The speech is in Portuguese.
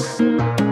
Música